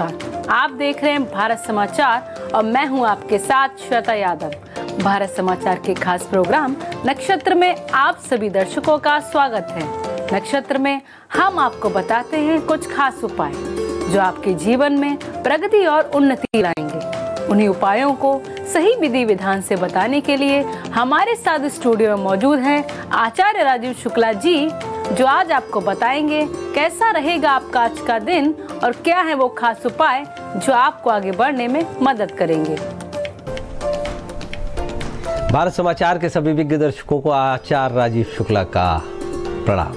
नमस्कार। आप देख रहे हैं भारत समाचार और मैं हूँ आपके साथ श्वेता यादव। भारत समाचार के खास प्रोग्राम नक्षत्र में आप सभी दर्शकों का स्वागत है। नक्षत्र में हम आपको बताते हैं कुछ खास उपाय, जो आपके जीवन में प्रगति और उन्नति लाएँगे। उन्हीं उपायों को सही विधि विधान से बताने के लिए हमारे साथ स्टूडियो में मौजूद हैं आचार्य राजीव शुक्ला जी जो आज आपको बताएँगे, कैसा रहेगा आपका आज का दिन और क्या है वो खास उपाय जो आपको आगे बढ़ने में मदद करेंगे। भारत समाचार के सभी विज्ञ दर्शकों को आचार्य राजीव शुक्ला का प्रणाम।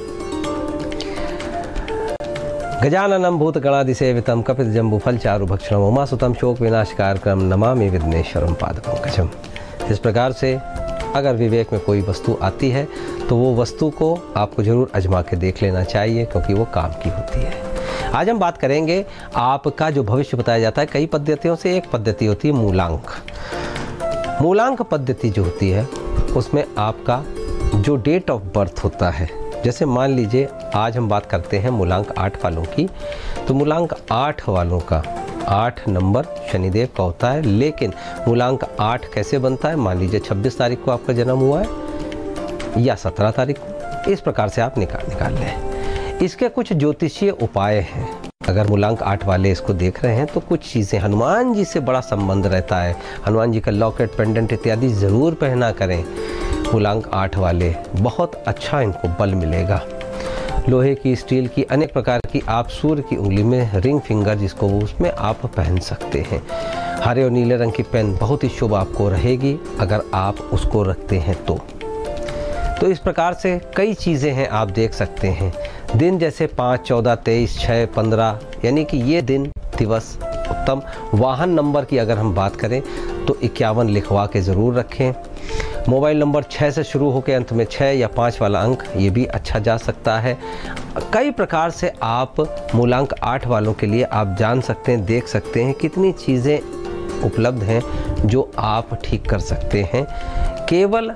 गजाननम भूत गणादिसेवितम कपित जम्बू, फल, चारु, भक्षणम उमासुतम शोक, विनाश, कार्यक्रम, नमामि, विघ्नेश्वरम पाद पंकजम इस प्रकार से अगर विवेक में कोई वस्तु आती है तो वो वस्तु को आपको ज़रूर अजमा के देख लेना चाहिए, क्योंकि वो काम की होती है। आज हम बात करेंगे आपका जो भविष्य बताया जाता है, कई पद्धतियों से, एक पद्धति होती है मूलांक। मूलांक पद्धति जो होती है, उसमें आपका जो डेट ऑफ़ बर्थ होता है, जैसे मान लीजिए, आज हम बात करते हैं मूलांक आठ वालों की तो मूलांक आठ वालों का आठ नंबर, शनिदेव का होता है, लेकिन मूलांक आठ कैसे बनता है? मान लीजिए 26 तारीख को आपका जन्म हुआ है, या 17 तारीख को, इस प्रकार से आप निकाल निकाल लें। इसके कुछ ज्योतिषीय उपाय हैं। अगर मूलांक आठ वाले इसको देख रहे हैं तो कुछ चीज़ें हनुमान जी से बड़ा संबंध रहता है। हनुमान जी का लॉकेट, पेंडेंट इत्यादि ज़रूर पहना करें। मूलांक आठ वाले, बहुत अच्छा इनको बल मिलेगा। लोहे की, स्टील की, अनेक प्रकार की, आप सूर्य की उंगली में रिंग फिंगर जिसको उसमें आप पहन सकते हैं। हरे और नीले रंग की पेन बहुत ही शुभ आपको रहेगी, अगर आप उसको रखते हैं तो। तो इस प्रकार से कई चीज़ें हैं, आप देख सकते हैं। दिन जैसे पाँच, चौदह, तेईस छः पंद्रह, यानी कि ये दिन दिवस उत्तम। वाहन नंबर की अगर हम बात करें तो इक्यावन लिखवा के ज़रूर रखें। मोबाइल नंबर छः से शुरू होकर अंत में छः या पाँच वाला अंक, ये भी अच्छा जा सकता है। कई प्रकार से आप मूलांक आठ वालों के लिए आप जान सकते हैं, देख सकते हैं कितनी चीज़ें उपलब्ध हैं जो आप ठीक कर सकते हैं। केवल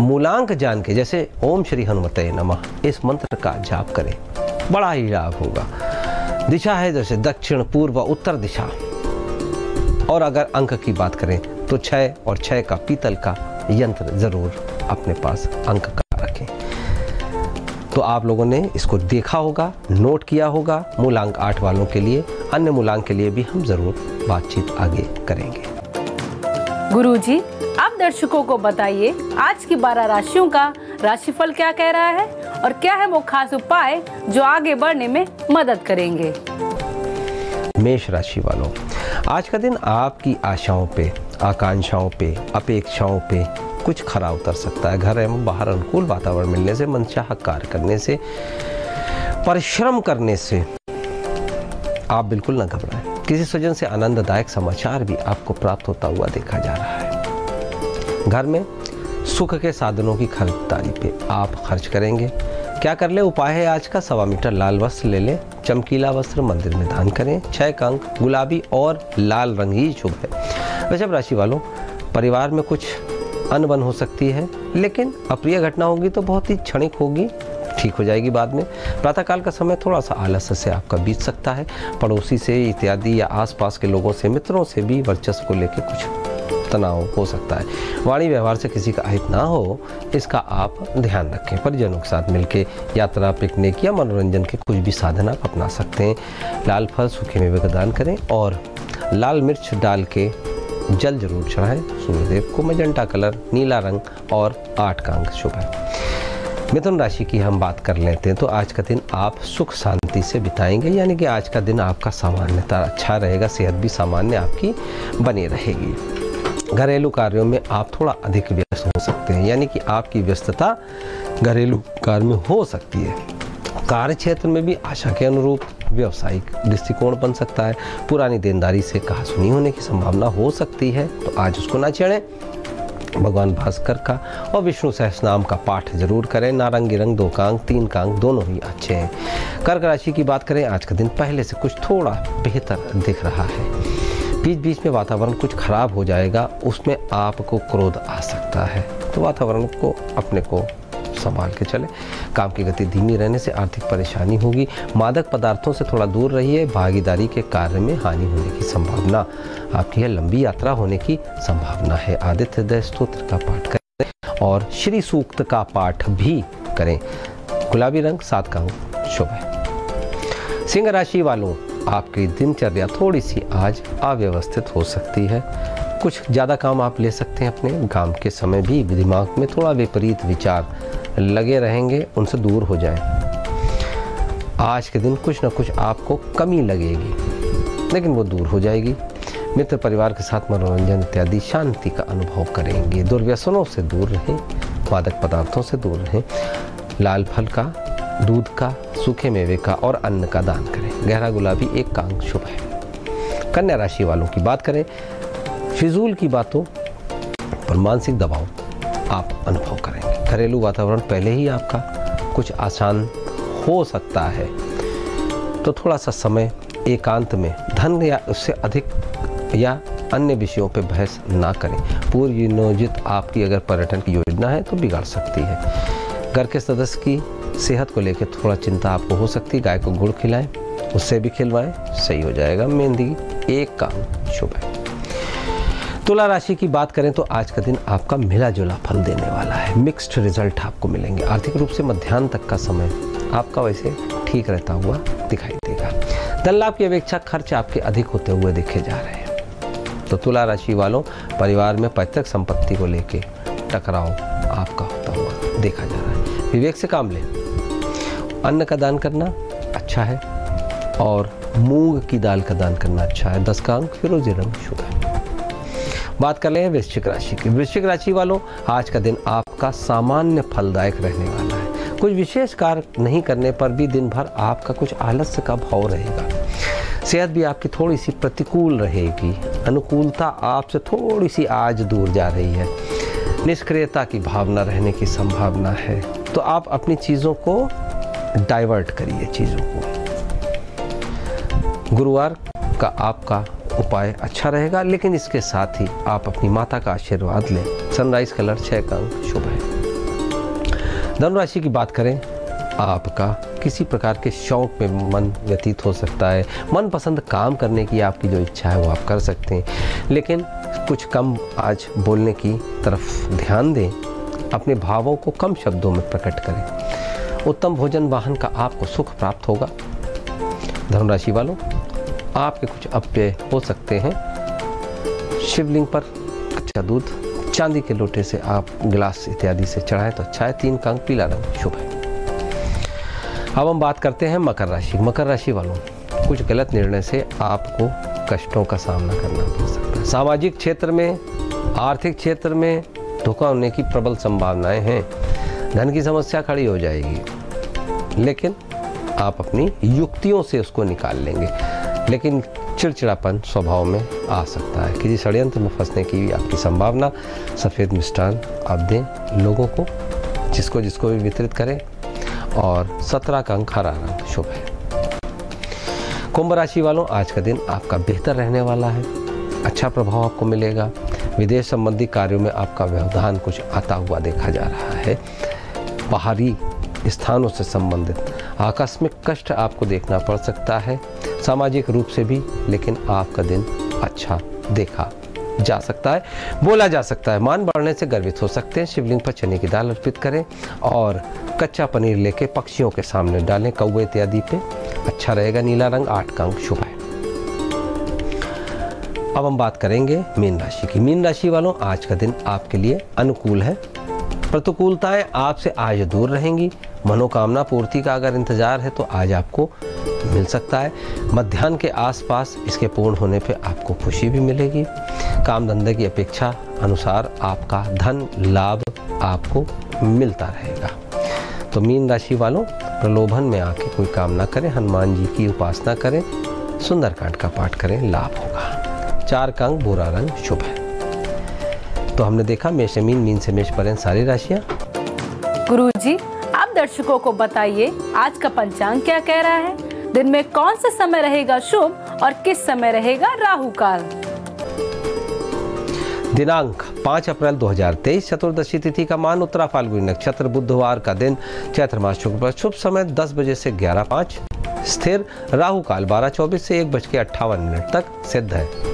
मूलांक जान के, जैसे ओम श्री हनुमत नमः, इस मंत्र का जाप करें। बड़ा ही लाभ होगा। दिशा है जैसे दक्षिण, पूर्व, उत्तर दिशा। और अगर अंक की बात करें तो छः और छः का पीतल का यंत्र ज़रूर अपने पास अंक का रखें। तो आप लोगों ने इसको देखा होगा नोट किया होगा मूलांक आठ वालों के लिए अन्य मूलांक के लिए भी हम ज़रूर बातचीत आगे करेंगे। गुरुजी आप दर्शकों को बताइए आज की बारह राशियों का राशिफल क्या कह रहा है और क्या है वो खास उपाय जो आगे बढ़ने में मदद करेंगे? मेष राशि वालों आज का दिन आपकी आशाओं पे आकांक्षाओं पे, अपेक्षाओं पे कुछ खरा उतर सकता है। घर एवं बाहर अनुकूल वातावरण मिलने से, मनचाह कार्य करने से, परिश्रम करने से आप बिल्कुल न घबराएँ। किसी स्वजन से आनंददायक समाचार भी आपको प्राप्त होता हुआ देखा जा रहा है। घर में सुख के साधनों की खरीदारी पे आप खर्च करेंगे। क्या कर ले? उपाय है आज का। सवा मीटर लाल वस्त्र ले लें, चमकीला वस्त्र मंदिर में दान करें, छह कंक, गुलाबी और लाल रंग ही शुभ है। वृषभ राशि वालों, परिवार में कुछ अनबन हो सकती है, लेकिन अप्रिय घटना होगी तो बहुत ही क्षणिक होगी, ठीक हो जाएगी बाद में। प्रातःकाल का समय थोड़ा सा आलस्य से आपका बीत सकता है। पड़ोसी से, इत्यादि या आसपास के लोगों से, मित्रों से भी वर्चस्व को लेकर कुछ तनाव हो सकता है। वाणी व्यवहार से किसी का अहित ना हो, इसका आप ध्यान रखें। परिजनों के साथ मिलकर यात्रा, पिकनिक या मनोरंजन के कुछ भी साधन आप अपना सकते हैं। लाल फल सूखे मेवे का दान करें और लाल मिर्च डाल के जल ज़रूर चढ़ाएँ सूर्यदेव को मजंटा कलर, नीला रंग और आठ का अंक शुभ है। मिथुन राशि की हम बात कर लेते हैं तो आज का दिन आप सुख शांति से बिताएँगे, यानी कि आज का दिन आपका सामान्यता अच्छा रहेगा, सेहत भी सामान्य आपकी बनी रहेगी। घरेलू कार्यों में आप थोड़ा अधिक व्यस्त हो सकते हैं, यानी कि आपकी व्यस्तता घरेलू कार्य में हो सकती है। कार्य क्षेत्र में भी आशा के अनुरूप व्यवसायिक दृष्टिकोण बन सकता है। पुरानी देनदारी से कहा सुनी होने की संभावना हो सकती है तो आज उसको ना छेड़ें। भगवान भास्कर का और विष्णु सहस्नाम का पाठ ज़रूर करें। नारंगी रंग दो कांग तीन कांग दोनों ही अच्छे हैं। कर्क राशि की बात करें, आज का दिन पहले से कुछ थोड़ा बेहतर दिख रहा है। बीच बीच में वातावरण कुछ खराब हो जाएगा, उसमें आपको क्रोध आ सकता है। तो वातावरण को, अपने को संभाल के चले। काम की गति धीमी रहने से आर्थिक परेशानी होगी। मादक पदार्थों से थोड़ा दूर रहिए। भागीदारी के कार्य में हानि होने की संभावना। आपकी है लंबी यात्रा होने की संभावना है। आदित्य हृदय स्त्रोत्र का पाठ करें और श्री सूक्त का पाठ भी करें। गुलाबी रंग, सात का शुभ है। सिंह राशि वालों आपकी दिनचर्या थोड़ी सी आज अव्यवस्थित हो सकती है। कुछ ज़्यादा काम आप ले सकते हैं अपने। काम के समय भी दिमाग में थोड़ा विपरीत विचार लगे रहेंगे, उनसे दूर हो जाएँ। आज के दिन कुछ ना कुछ आपको कमी लगेगी, लेकिन वो दूर हो जाएगी। मित्र परिवार के साथ मनोरंजन इत्यादि शांति का अनुभव करेंगे। दुर्व्यसनों से दूर रहें मादक पदार्थों से दूर रहें। लाल फल का दूध का, सूखे मेवे का और अन्न का दान करें। गहरा गुलाबी एक कांग शुभ है। कन्या राशि वालों की बात करें। फिजूल की बातों पर मानसिक दबाव आप अनुभव करेंगे। घरेलू वातावरण पहले ही आपका कुछ आसान हो सकता है। तो थोड़ा सा समय एकांत में धन या उससे अधिक या अन्य विषयों पर बहस ना करें। पूर्व नियोजित आपकी अगर पर्यटन की योजना है तो बिगाड़ सकती है। घर के सदस्य की सेहत को लेकर थोड़ा चिंता आपको हो सकती है, गाय को गुड़ खिलाएँ, उससे भी खिलवाएँ, सही हो जाएगा, मेहंदी, एक काम, शुभ है। तुला राशि की बात करें तो आज का दिन आपका मिला जुला फल देने वाला है। मिक्स्ड रिज़ल्ट आपको मिलेंगे। आर्थिक रूप से मध्यान्ह तक का समय आपका वैसे ठीक रहता हुआ दिखाई देगा। धन लाभ की अपेक्षा खर्च आपके अधिक होते हुए देखे जा रहे हैं। तो तुला राशि वालों, परिवार में पैतृक संपत्ति को लेके टकराव आपका होता हुआ देखा जा रहा है। विवेक से काम लें। अन्न का दान करना अच्छा है और मूंग की दाल का दान करना अच्छा है। दस का अंक, फिरोजी रंग शुभ है। बात कर ले वृश्चिक राशि की। वृश्चिक राशि वालों, आज का दिन आपका सामान्य फलदायक रहने वाला है। कुछ विशेष कार्य नहीं करने पर भी दिन भर आपका कुछ आलस्य का भाव रहेगा। सेहत भी आपकी थोड़ी सी प्रतिकूल रहेगी। अनुकूलता आपसे थोड़ी सी आज दूर जा रही है। निष्क्रियता की भावना रहने की संभावना है। तो आप अपनी चीज़ों को डाइवर्ट करिए चीज़ों को। गुरुवार का आपका उपाय अच्छा रहेगा, लेकिन इसके साथ ही आप अपनी माता का आशीर्वाद लें। सनराइज कलर छः का अंक, शुभ है। धनुराशि की बात करें, आपका किसी प्रकार के शौक में मन व्यतीत हो सकता है। मन पसंद काम करने की आपकी जो इच्छा है, वो आप कर सकते हैं। लेकिन कुछ कम आज बोलने की तरफ़ ध्यान दें। अपने भावों को कम शब्दों में प्रकट करें। उत्तम भोजन वाहन का आपको सुख प्राप्त होगा। धनुराशि वालों, आपके कुछ अप्यय हो सकते हैं। शिवलिंग पर अच्छा दूध, चांदी के लोटे से आप गिलास इत्यादि से चढ़ाएँ तो अच्छा है। तीन का अंक पीला रंग, शुभ है। अब हम बात करते हैं मकर राशि। मकर राशि वालों, कुछ गलत निर्णय से आपको कष्टों का सामना करना पड़ सकता है। सामाजिक क्षेत्र में, आर्थिक क्षेत्र में धोखा होने की प्रबल संभावनाएँ हैं। धन की समस्या खड़ी हो जाएगी। लेकिन आप अपनी युक्तियों से उसको निकाल लेंगे। लेकिन चिड़चिड़ापन स्वभाव में आ सकता है। किसी षड्यंत्र में फंसने की आपकी संभावना, सफ़ेद मिष्ठान आप दें लोगों को, जिसको जिसको भी वितरित करें, और सत्रह का अंक हरा रंग शुभ है। कुंभ राशि वालों, आज का दिन आपका बेहतर रहने वाला है। अच्छा प्रभाव आपको मिलेगा। विदेश संबंधी कार्यों में आपका व्यवधान कुछ आता हुआ देखा जा रहा है। बाहरी स्थानों से संबंधित। आकस्मिक कष्ट आपको देखना पड़ सकता है, सामाजिक रूप से भी, लेकिन आपका दिन अच्छा देखा जा सकता है, बोला जा सकता है। मान बढ़ने से गर्वित हो सकते हैं, शिवलिंग पर चने की दाल अर्पित करें और कच्चा पनीर लेके पक्षियों के सामने डालें कौए इत्यादि पे। अच्छा रहेगा नीला रंग आठ का अंक शुभ है। अब हम बात करेंगे मीन राशि की। मीन राशि वालों, आज का दिन आपके लिए अनुकूल है। प्रतिकूलताएँ आपसे आज दूर रहेंगी। मनोकामना पूर्ति का अगर इंतज़ार है तो आज आपको मिल सकता है। मध्यान्ह के आसपास इसके पूर्ण होने पे आपको खुशी भी मिलेगी। काम धंधे की अपेक्षा अनुसार आपका धन लाभ आपको मिलता रहेगा। तो मीन राशि वालों, प्रलोभन में आके कोई काम ना करें, हनुमान जी की उपासना करें, सुंदरकांड का पाठ करें, लाभ होगा। चार का अंक बुरा रंग, शुभ है। तो हमने देखा मेष मीन मीन से मेष पर सारी राशियाँ। गुरु जी आप दर्शकों को बताइए आज का पंचांग क्या कह रहा है? दिन में कौन सा समय रहेगा शुभ और किस समय रहेगा राहु काल? दिनांक 5 अप्रैल 2023 चतुर्दशी तिथि का मान उत्तरा फाल्गुनी नक्षत्र बुधवार का दिन चैत्र मास शुक्ल पर शुभ समय 10 बजे से 11:05 स्थिर राहु काल 12:24 से एक बज के अट्ठावन मिनट तक सिद्ध है।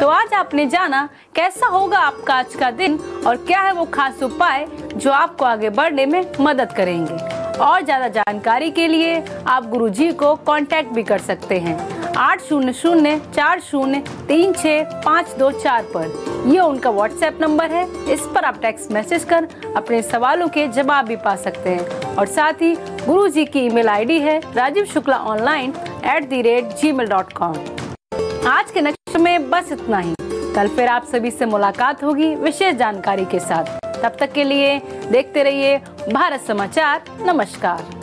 तो आज आपने जाना कैसा होगा आपका आज का दिन और क्या है वो खास उपाय जो आपको आगे बढ़ने में मदद करेंगे। और ज़्यादा जानकारी के लिए आप गुरुजी को कांटेक्ट भी कर सकते हैं। आठ शून्य शून्य चार शून्य तीन छः पाँच दो चार पर। यह उनका व्हाट्सएप नंबर है। इस पर आप टेक्स्ट मैसेज कर अपने सवालों के जवाब भी पा सकते हैं। और साथ ही गुरु जी की ईमेल आईडी है Rajiv Shukla online at the rate Gmail dot com आज के नक्शे में बस इतना ही। कल फिर आप सभी से मुलाकात होगी विशेष जानकारी के साथ। तब तक के लिए देखते रहिए भारत समाचार। नमस्कार।